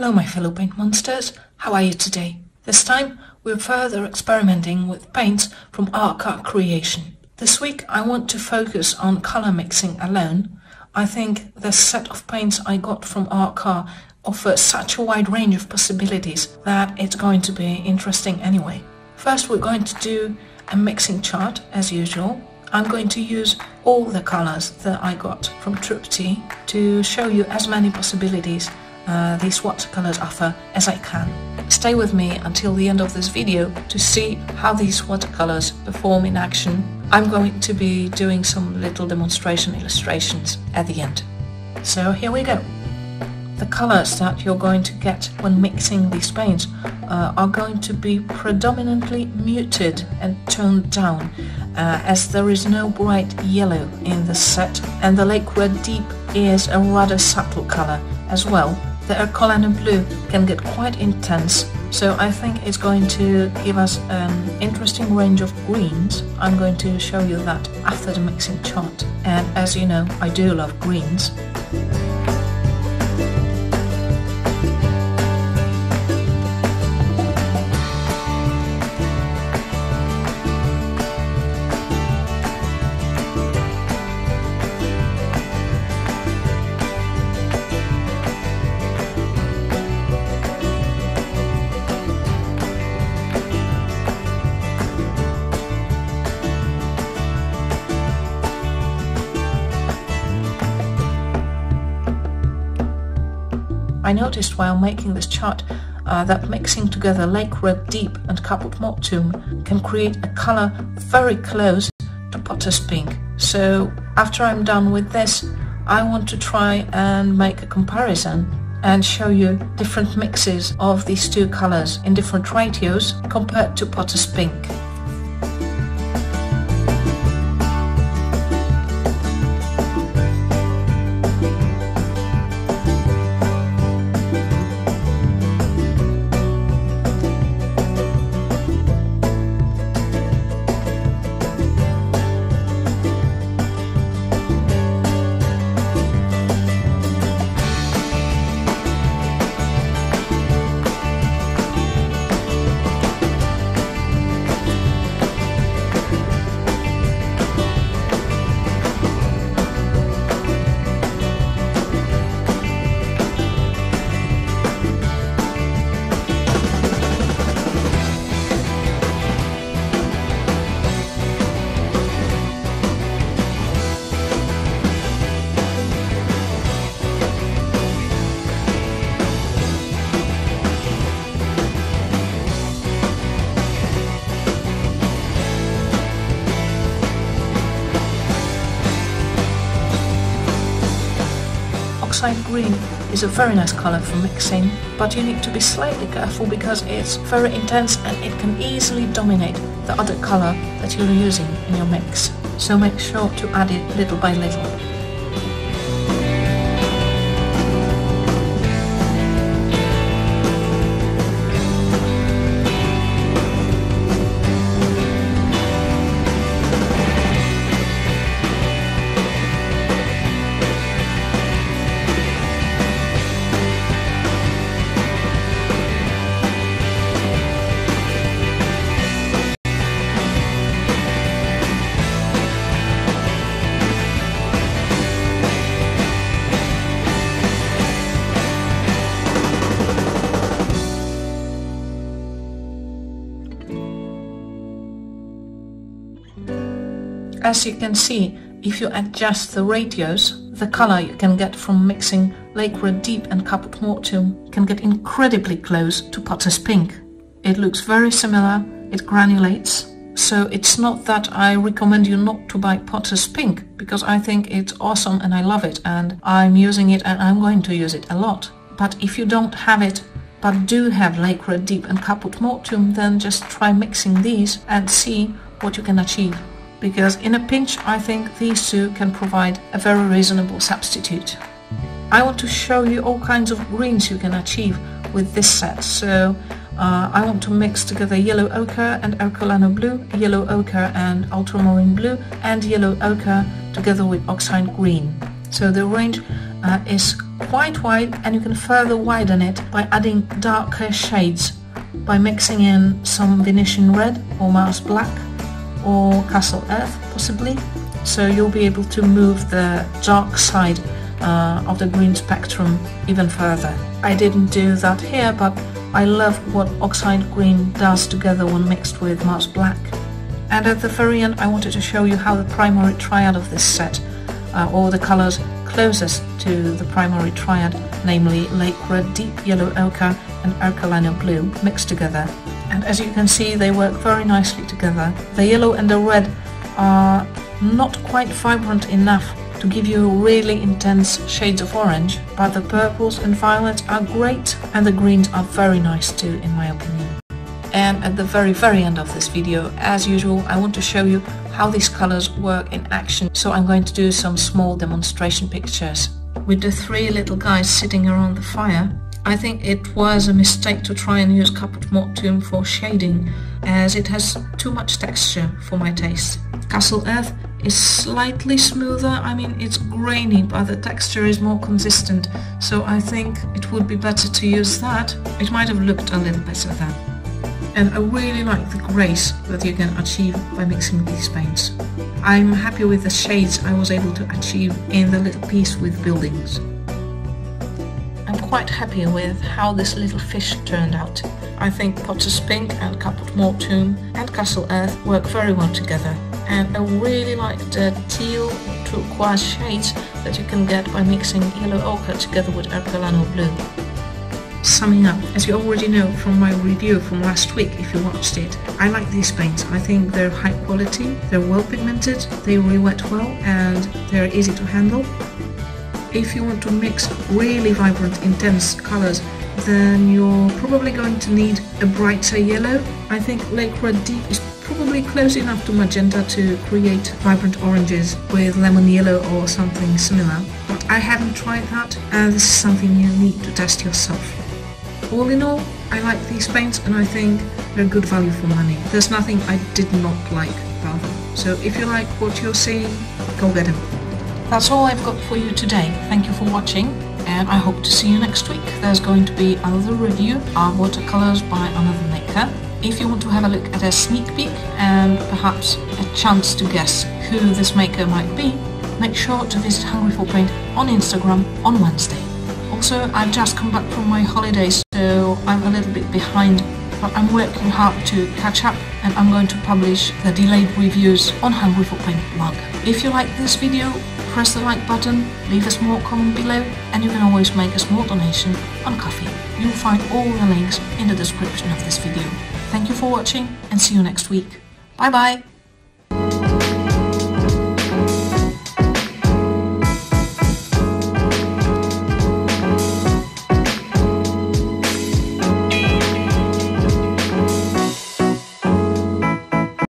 Hello my fellow paint monsters, how are you today? This time we're further experimenting with paints from Arkaar Creation. This week I want to focus on color mixing alone. I think the set of paints I got from Arkaar offer such a wide range of possibilities that it's going to be interesting anyway. First we're going to do a mixing chart as usual. I'm going to use all the colors that I got from Trupti to show you as many possibilities uh, these watercolors offer as I can. Stay with me until the end of this video to see how these watercolors perform in action. I'm going to be doing some little demonstration illustrations at the end. So here we go. The colors that you're going to get when mixing these paints uh, are going to be predominantly muted and toned down uh, as there is no bright yellow in the set and the Lake Red Deep is a rather subtle color as well the Ercolano blue can get quite intense, so I think it's going to give us an interesting range of greens. I'm going to show you that after the mixing chart. And as you know, I do love greens. I noticed while making this chart uh, that mixing together Lake Red Deep and Caput Mortuum can create a color very close to Potter's Pink. So after I'm done with this, I want to try and make a comparison and show you different mixes of these two colors in different ratios compared to Potter's Pink. Oxide green is a very nice color for mixing, but you need to be slightly careful because it's very intense and it can easily dominate the other color that you're using in your mix. So make sure to add it little by little. As you can see, if you adjust the ratios, the color you can get from mixing Lake Red Deep and Caput Mortuum can get incredibly close to Potter's Pink. It looks very similar, it granulates, so it's not that I recommend you not to buy Potter's Pink, because I think it's awesome and I love it and I'm using it and I'm going to use it a lot. But if you don't have it, but do have Lake Red Deep and Caput Mortuum, then just try mixing these and see what you can achieve because in a pinch I think these two can provide a very reasonable substitute. I want to show you all kinds of greens you can achieve with this set, so uh, I want to mix together yellow ochre and Ercolano blue, yellow ochre and ultramarine blue, and yellow ochre together with oxide green. So the range uh, is quite wide and you can further widen it by adding darker shades by mixing in some Venetian Red or Mars Black or Cassel Earth possibly so you'll be able to move the dark side uh, of the green spectrum even further. I didn't do that here but I love what Oxide Green does together when mixed with Mars Black. And at the very end I wanted to show you how the primary triad of this set, uh, or the colours closest to the primary triad, namely Lake Red Deep Yellow Ochre and Ercolano Blue, mixed together. And as you can see they work very nicely together. The yellow and the red are not quite vibrant enough to give you really intense shades of orange, but the purples and violets are great and the greens are very nice too in my opinion. And at the very very end of this video, as usual, I want to show you how these colors work in action, so I'm going to do some small demonstration pictures. With the three little guys sitting around the fire, I think it was a mistake to try and use Caput Mortuum for shading, as it has too much texture for my taste. Cassel Earth is slightly smoother, I mean it's grainy but the texture is more consistent so I think it would be better to use that. It might have looked a little better then. And I really like the grace that you can achieve by mixing these paints. I'm happy with the shades I was able to achieve in the little piece with buildings. I'm quite happy with how this little fish turned out. I think Potter's Pink and Caput Mortuum and Cassel Earth work very well together and I really like the teal turquoise shades that you can get by mixing yellow ochre together with Ercolano blue. Summing up, as you already know from my review from last week if you watched it, I like these paints. I think they're high quality, they're well pigmented, they re-wet well and they're easy to handle. If you want to mix really vibrant, intense colors then you're probably going to need a brighter yellow. I think Lake Red Deep is probably close enough to magenta to create vibrant oranges with lemon yellow or something similar. But I haven't tried that and this is something you need to test yourself. All in all, I like these paints and I think they're good value for money. There's nothing I did not like about them. So if you like what you're seeing, go get them. That's all I've got for you today. Thank you for watching and I hope to see you next week. There's going to be another review of watercolors by another maker if you want to have a look at a sneak peek and perhaps a chance to guess who this maker might be, make sure to visit Hungry for Paint on Instagram on Wednesday. Also, I've just come back from my holidays, so I'm a little bit behind, but I'm working hard to catch up and I'm going to publish the delayed reviews on Hungry for Paint blog. If you like this video, press the like button, leave a small comment below, and you can always make a small donation on Ko-fi. You'll find all the links in the description of this video. Thank you for watching and see you next week. Bye bye!